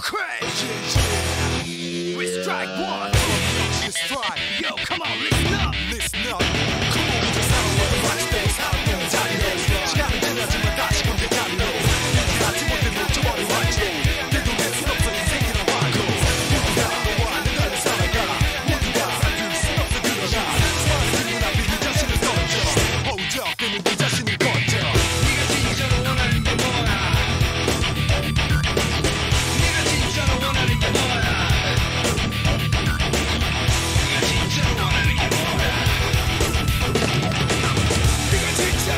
crazy. We strike one, we strike. teacher.